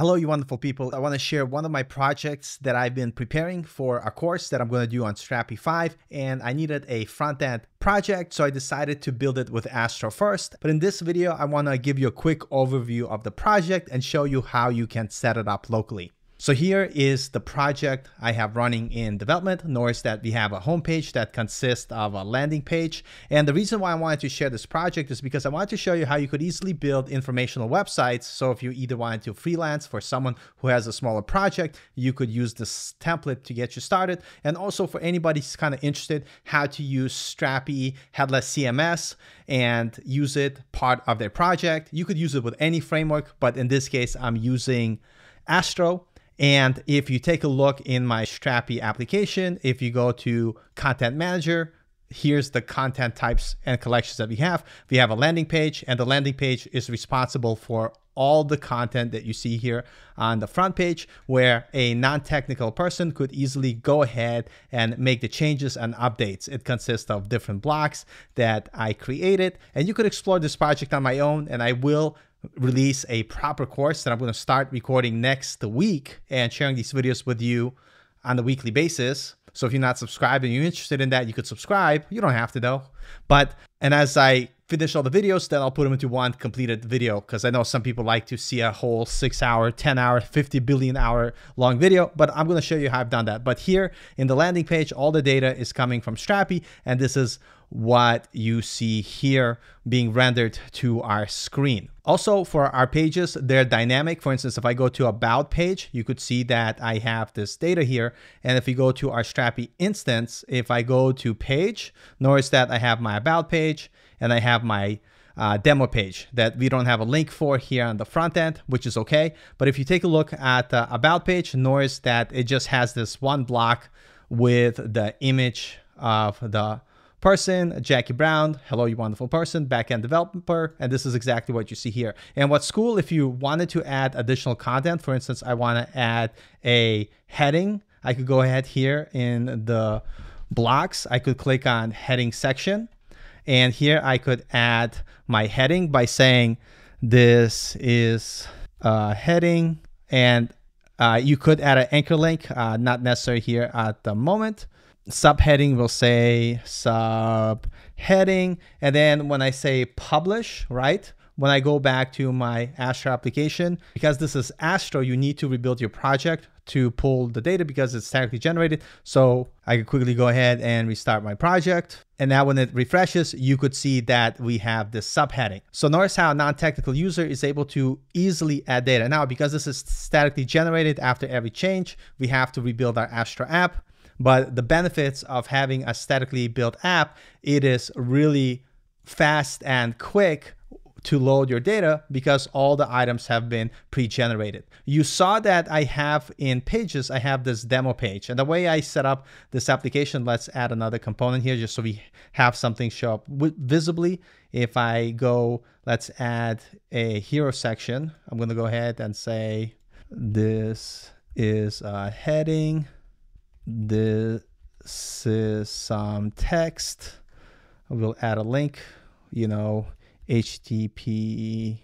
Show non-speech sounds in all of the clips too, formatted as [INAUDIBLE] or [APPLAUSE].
Hello, you wonderful people. I want to share one of my projects that I've been preparing for a course that I'm going to do on Strapi 5, and I needed a front end project, so I decided to build it with Astro first. But in this video, I want to give you a quick overview of the project and show you how you can set it up locally. So here is the project I have running in development. Notice that we have a homepage that consists of a landing page. And the reason why I wanted to share this project is because I wanted to show you how you could easily build informational websites. So if you either wanted to freelance for someone who has a smaller project, you could use this template to get you started. And also for anybody who's kind of interested how to use Strapi headless CMS and use it part of their project. You could use it with any framework, but in this case, I'm using Astro and if you take a look in my Strapi application, if you go to Content Manager, here's the content types and collections that we have. We have a landing page, and the landing page is responsible for all the content that you see here on the front page where a non-technical person could easily go ahead and make the changes and updates. It consists of different blocks that I created and you could explore this project on my own and I will release a proper course that I'm going to start recording next week and sharing these videos with you on a weekly basis. So if you're not subscribed and you're interested in that, you could subscribe. You don't have to though. But and as I finish all the videos, then I'll put them into one completed video because I know some people like to see a whole six hour, 10 hour, 50 billion hour long video, but I'm going to show you how I've done that. But here in the landing page, all the data is coming from Strapi and this is what you see here being rendered to our screen. Also for our pages, they're dynamic. For instance, if I go to about page, you could see that I have this data here. And if you go to our Strapi instance, if I go to page, notice that I have my about page and I have my uh, demo page that we don't have a link for here on the front end, which is okay. But if you take a look at the about page, notice that it just has this one block with the image of the person, Jackie Brown, hello, you wonderful person, backend developer, and this is exactly what you see here. And what's cool, if you wanted to add additional content, for instance, I want to add a heading, I could go ahead here in the blocks, I could click on heading section, and here I could add my heading by saying this is a heading, and uh, you could add an anchor link, uh, not necessary here at the moment subheading will say subheading. And then when I say publish, right? When I go back to my Astro application, because this is Astro, you need to rebuild your project to pull the data because it's statically generated. So I could quickly go ahead and restart my project. And now when it refreshes, you could see that we have this subheading. So notice how a non-technical user is able to easily add data. Now, because this is statically generated after every change, we have to rebuild our Astro app. But the benefits of having a statically built app, it is really fast and quick to load your data because all the items have been pre-generated. You saw that I have in pages, I have this demo page. And the way I set up this application, let's add another component here just so we have something show up visibly. If I go, let's add a hero section. I'm gonna go ahead and say, this is a heading this is some text. We'll add a link, you know, HTTPS.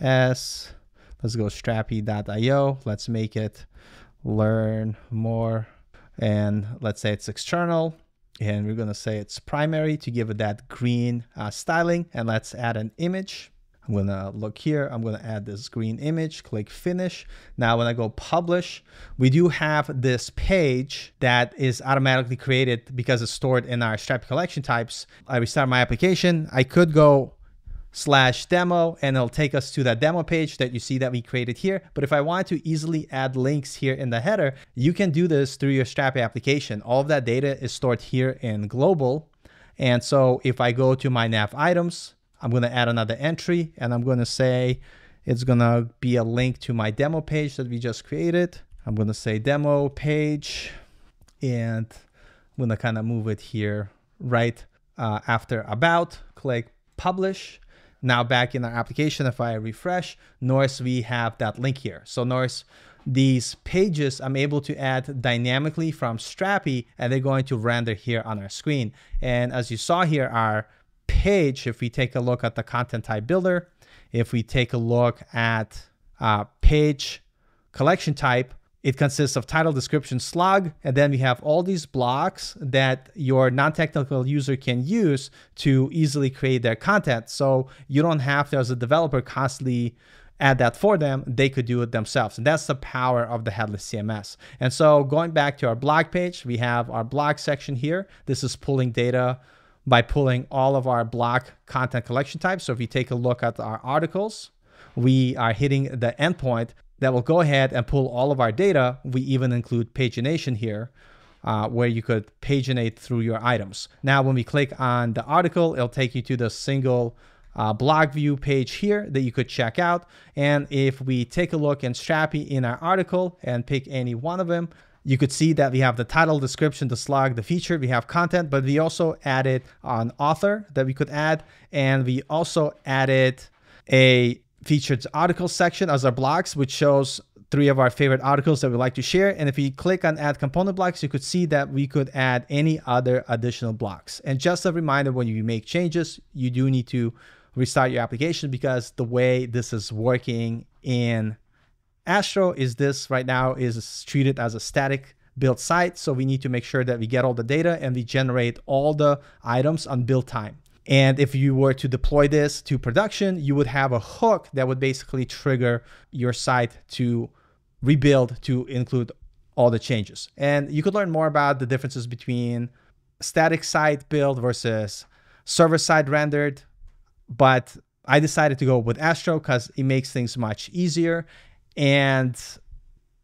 Let's go strapi.io. Let's make it learn more. And let's say it's external. And we're going to say it's primary to give it that green uh, styling. And let's add an image. I'm gonna look here, I'm gonna add this green image, click finish. Now when I go publish, we do have this page that is automatically created because it's stored in our Strapi collection types. I restart my application, I could go slash demo and it'll take us to that demo page that you see that we created here. But if I want to easily add links here in the header, you can do this through your Strapi application. All of that data is stored here in global. And so if I go to my nav items, I'm going to add another entry and I'm going to say it's going to be a link to my demo page that we just created. I'm going to say demo page and I'm going to kind of move it here right uh, after about, click publish. Now back in our application, if I refresh, notice we have that link here. So notice these pages I'm able to add dynamically from Strapi and they're going to render here on our screen. And as you saw here, our page, if we take a look at the content type builder, if we take a look at uh, page collection type, it consists of title, description, slug, and then we have all these blocks that your non-technical user can use to easily create their content. So you don't have to, as a developer, constantly add that for them. They could do it themselves. And that's the power of the headless CMS. And so going back to our blog page, we have our blog section here. This is pulling data by pulling all of our block content collection types. So if you take a look at our articles, we are hitting the endpoint that will go ahead and pull all of our data. We even include pagination here, uh, where you could paginate through your items. Now, when we click on the article, it'll take you to the single uh, blog view page here that you could check out. And if we take a look in Strapi in our article and pick any one of them, you could see that we have the title, description, the slug, the feature, we have content, but we also added an author that we could add. And we also added a featured articles section as our blocks, which shows three of our favorite articles that we like to share. And if you click on add component blocks, you could see that we could add any other additional blocks. And just a reminder, when you make changes, you do need to restart your application because the way this is working in Astro is this right now is treated as a static build site. So we need to make sure that we get all the data and we generate all the items on build time. And if you were to deploy this to production, you would have a hook that would basically trigger your site to rebuild to include all the changes. And you could learn more about the differences between static site build versus server side rendered. But I decided to go with Astro because it makes things much easier. And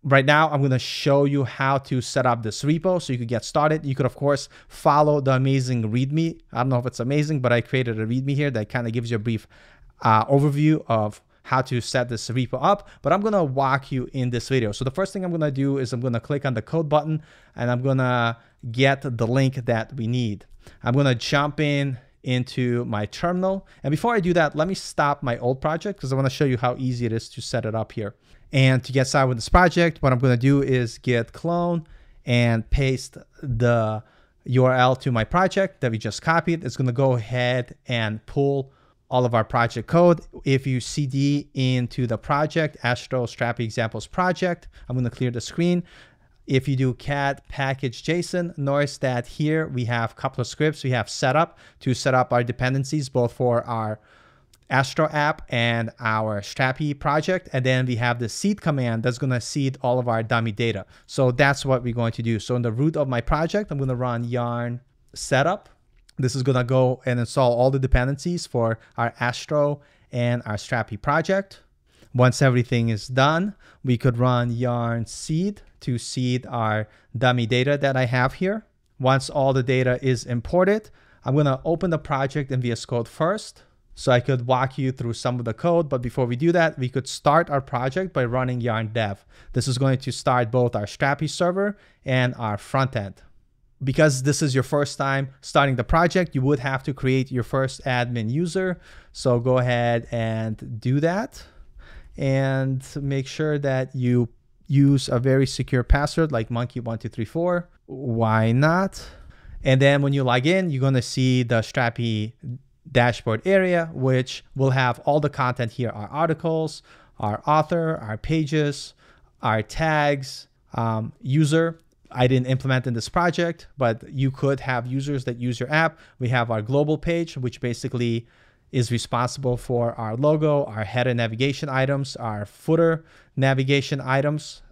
right now I'm going to show you how to set up this repo so you could get started. You could, of course, follow the amazing README. I don't know if it's amazing, but I created a README here that kind of gives you a brief uh, overview of how to set this repo up, but I'm gonna walk you in this video. So the first thing I'm gonna do is I'm gonna click on the code button and I'm gonna get the link that we need. I'm gonna jump in into my terminal. And before I do that, let me stop my old project because I wanna show you how easy it is to set it up here. And to get started with this project, what I'm going to do is git clone and paste the URL to my project that we just copied. It's going to go ahead and pull all of our project code. If you cd into the project, Astro Strapi examples project, I'm going to clear the screen. If you do cat package JSON, notice that here we have a couple of scripts we have set up to set up our dependencies, both for our Astro app and our Strapi project. And then we have the seed command that's going to seed all of our dummy data. So that's what we're going to do. So in the root of my project, I'm going to run yarn setup. This is going to go and install all the dependencies for our Astro and our Strapi project. Once everything is done, we could run yarn seed to seed our dummy data that I have here. Once all the data is imported, I'm going to open the project in VS Code first. So I could walk you through some of the code, but before we do that, we could start our project by running yarn dev. This is going to start both our Strapi server and our front end. Because this is your first time starting the project, you would have to create your first admin user. So go ahead and do that and make sure that you use a very secure password like monkey1234. Why not? And then when you log in, you're going to see the Strapi dashboard area, which will have all the content here, our articles, our author, our pages, our tags, um, user. I didn't implement in this project, but you could have users that use your app. We have our global page, which basically is responsible for our logo, our header navigation items, our footer navigation items,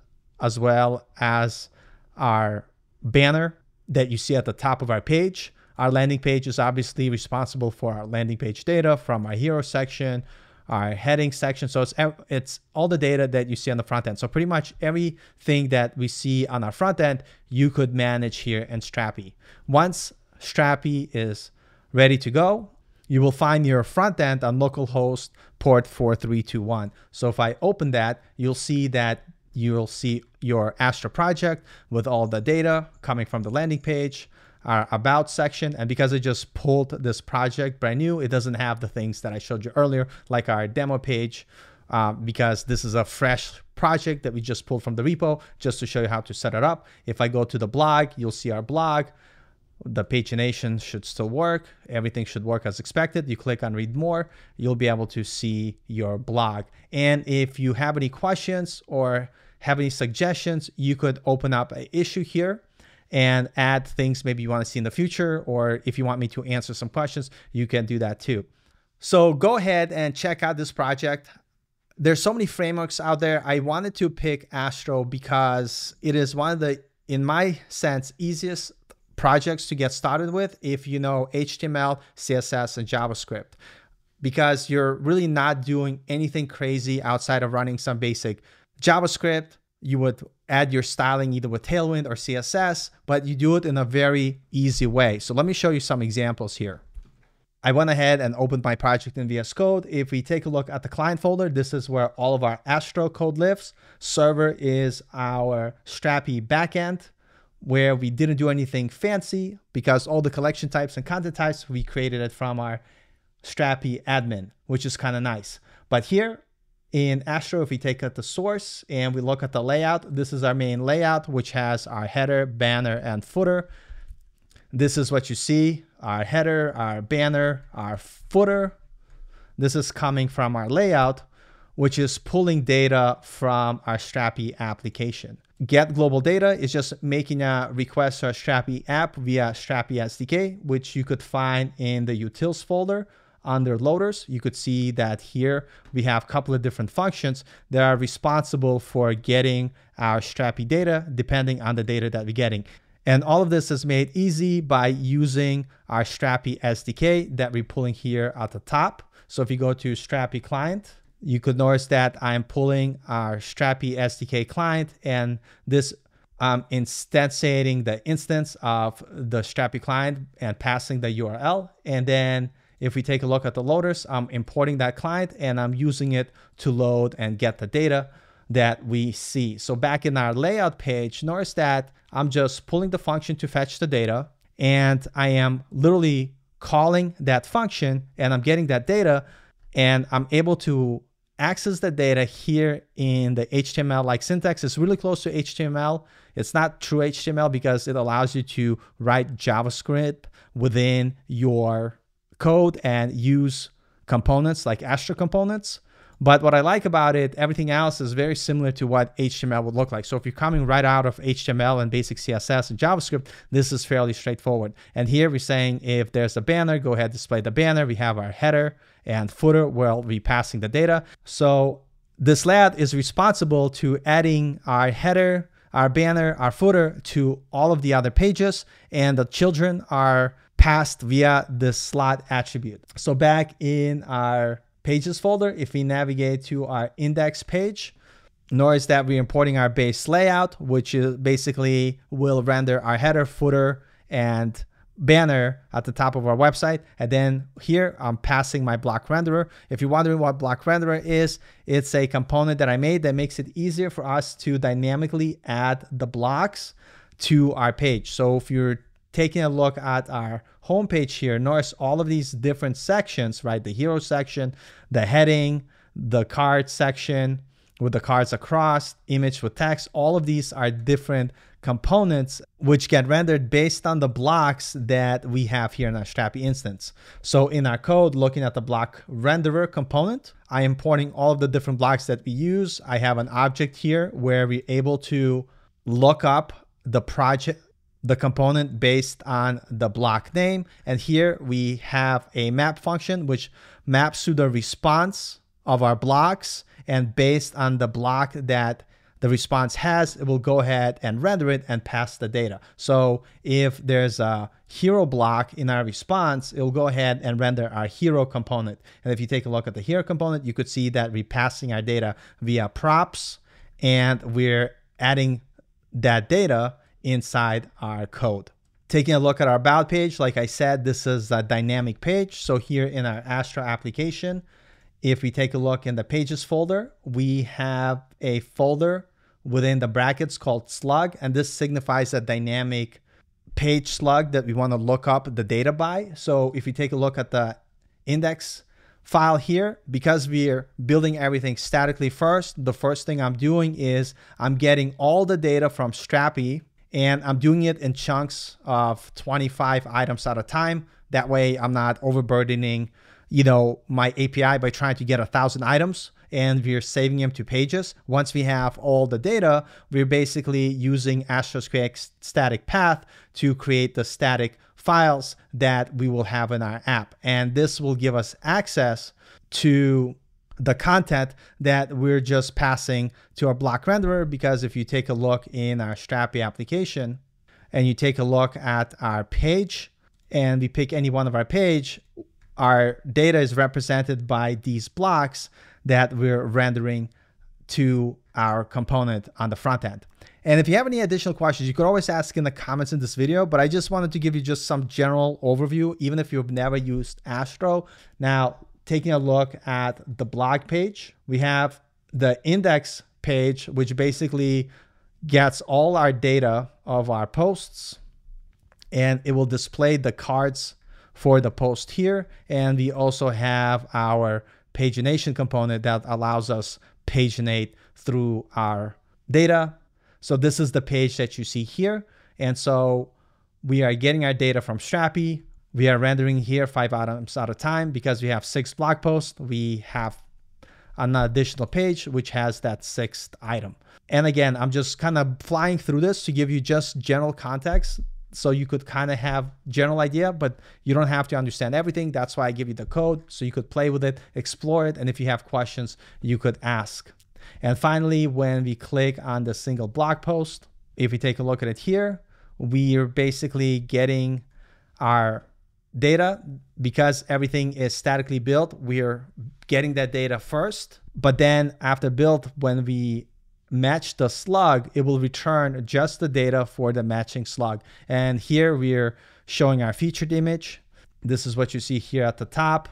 as well as our banner that you see at the top of our page. Our landing page is obviously responsible for our landing page data from our hero section, our heading section. So it's it's all the data that you see on the front end. So pretty much everything that we see on our front end, you could manage here in Strapi. Once Strapi is ready to go, you will find your front end on localhost port 4321. So if I open that, you'll see that you'll see your Astro project with all the data coming from the landing page, our about section. And because I just pulled this project brand new, it doesn't have the things that I showed you earlier, like our demo page, uh, because this is a fresh project that we just pulled from the repo just to show you how to set it up. If I go to the blog, you'll see our blog. The pagination should still work. Everything should work as expected. You click on read more, you'll be able to see your blog. And if you have any questions or have any suggestions, you could open up an issue here and add things maybe you want to see in the future, or if you want me to answer some questions, you can do that too. So go ahead and check out this project. There's so many frameworks out there. I wanted to pick Astro because it is one of the, in my sense, easiest projects to get started with if you know HTML, CSS, and JavaScript because you're really not doing anything crazy outside of running some basic JavaScript. You would add your styling either with Tailwind or CSS, but you do it in a very easy way. So let me show you some examples here. I went ahead and opened my project in VS Code. If we take a look at the client folder, this is where all of our Astro code lives. Server is our Strapi backend where we didn't do anything fancy because all the collection types and content types, we created it from our Strapi admin, which is kind of nice. But here in Astro, if we take at the source and we look at the layout, this is our main layout, which has our header, banner, and footer. This is what you see, our header, our banner, our footer. This is coming from our layout, which is pulling data from our Strapi application. Get global data is just making a request to our Strapi app via Strapi SDK, which you could find in the utils folder under loaders, you could see that here we have a couple of different functions that are responsible for getting our Strapi data depending on the data that we're getting. And all of this is made easy by using our Strapi SDK that we're pulling here at the top. So if you go to Strapi client, you could notice that I'm pulling our Strapi SDK client and this um, instantiating the instance of the Strapi client and passing the URL. And then if we take a look at the loaders, I'm importing that client and I'm using it to load and get the data that we see. So back in our layout page, notice that I'm just pulling the function to fetch the data and I am literally calling that function and I'm getting that data and I'm able to access the data here in the HTML like syntax is really close to HTML. It's not true HTML because it allows you to write JavaScript within your code and use components like Astro components. But what I like about it, everything else is very similar to what HTML would look like. So if you're coming right out of HTML and basic CSS and JavaScript, this is fairly straightforward. And here we're saying if there's a banner, go ahead display the banner. We have our header and footer we'll be passing the data. So this lad is responsible to adding our header, our banner, our footer to all of the other pages, and the children are passed via the slot attribute. So back in our pages folder, if we navigate to our index page, notice that we're importing our base layout, which is basically will render our header, footer, and banner at the top of our website. And then here I'm passing my block renderer. If you're wondering what block renderer is, it's a component that I made that makes it easier for us to dynamically add the blocks to our page. So if you're taking a look at our homepage here, notice all of these different sections, right? The hero section, the heading, the card section with the cards across, image with text, all of these are different components which get rendered based on the blocks that we have here in our Strapi instance. So in our code, looking at the block renderer component, I am importing all of the different blocks that we use. I have an object here where we're able to look up the project the component based on the block name. And here we have a map function which maps to the response of our blocks. And based on the block that the response has, it will go ahead and render it and pass the data. So if there's a hero block in our response, it will go ahead and render our hero component. And if you take a look at the hero component, you could see that we're passing our data via props and we're adding that data inside our code. Taking a look at our about page, like I said, this is a dynamic page. So here in our Astro application, if we take a look in the pages folder, we have a folder within the brackets called slug, and this signifies a dynamic page slug that we want to look up the data by. So if you take a look at the index file here, because we're building everything statically first, the first thing I'm doing is I'm getting all the data from Strapi and I'm doing it in chunks of 25 items at a time. That way I'm not overburdening, you know, my API by trying to get a thousand items. and we're saving them to pages. Once we have all the data, we're basically using Astro's static path to create the static files that we will have in our app. And this will give us access to the content that we're just passing to our block renderer because if you take a look in our Strapi application and you take a look at our page and we pick any one of our page, our data is represented by these blocks that we're rendering to our component on the front end. And if you have any additional questions, you could always ask in the comments in this video, but I just wanted to give you just some general overview, even if you've never used Astro. Now, taking a look at the blog page, we have the index page, which basically gets all our data of our posts and it will display the cards for the post here. And we also have our pagination component that allows us paginate through our data. So this is the page that you see here. And so we are getting our data from Strapi. We are rendering here five items at a time because we have six blog posts. We have an additional page which has that sixth item. And again, I'm just kind of flying through this to give you just general context so you could kind of have general idea but you don't have to understand everything that's why i give you the code so you could play with it explore it and if you have questions you could ask and finally when we click on the single blog post if we take a look at it here we're basically getting our data because everything is statically built we're getting that data first but then after build when we match the slug, it will return just the data for the matching slug. And here we're showing our featured image. This is what you see here at the top.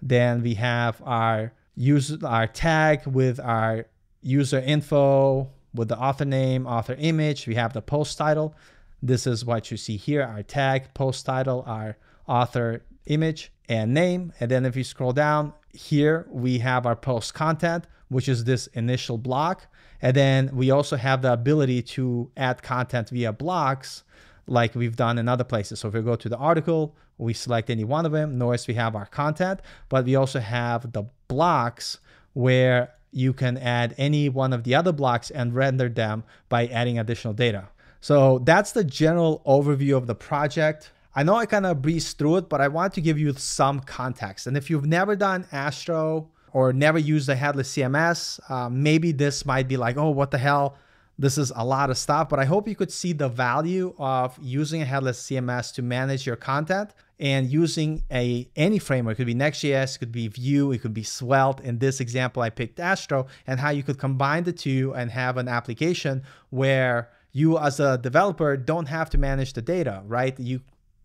Then we have our user, our tag with our user info, with the author name, author image. We have the post title. This is what you see here, our tag, post title, our author image and name. And then if you scroll down here, we have our post content, which is this initial block. And then we also have the ability to add content via blocks like we've done in other places. So if we go to the article, we select any one of them, notice we have our content, but we also have the blocks where you can add any one of the other blocks and render them by adding additional data. So that's the general overview of the project. I know I kind of breezed through it, but I want to give you some context. And if you've never done Astro or never used a headless CMS, uh, maybe this might be like, oh, what the hell? This is a lot of stuff, but I hope you could see the value of using a headless CMS to manage your content and using a any framework. It could be Next.js, it could be Vue, it could be Svelte. In this example, I picked Astro, and how you could combine the two and have an application where you as a developer don't have to manage the data, right? You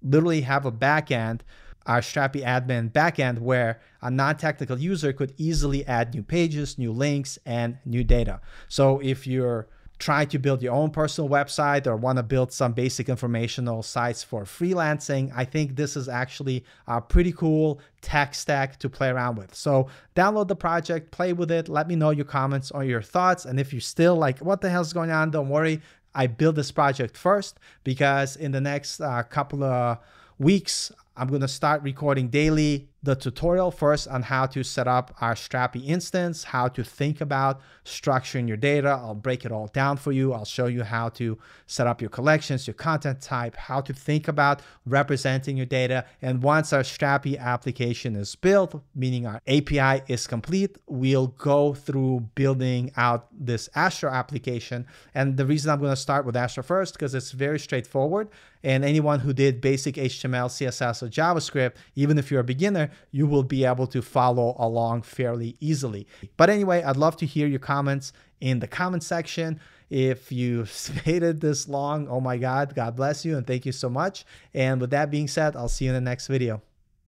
literally have a backend, our Strapi admin backend, where a non-technical user could easily add new pages, new links, and new data. So if you're trying to build your own personal website or want to build some basic informational sites for freelancing, I think this is actually a pretty cool tech stack to play around with. So download the project, play with it, let me know your comments or your thoughts. And if you're still like, what the hell's going on? Don't worry. I built this project first because in the next uh, couple of weeks, I'm going to start recording daily the tutorial first on how to set up our Strapi instance, how to think about structuring your data. I'll break it all down for you. I'll show you how to set up your collections, your content type, how to think about representing your data. And once our Strapi application is built, meaning our API is complete, we'll go through building out this Astro application. And the reason I'm going to start with Astro first, because it's very straightforward. And anyone who did basic HTML, CSS, or JavaScript, even if you're a beginner, you will be able to follow along fairly easily. But anyway, I'd love to hear your comments in the comment section. If you [LAUGHS] waited this long, oh my God, God bless you and thank you so much. And with that being said, I'll see you in the next video.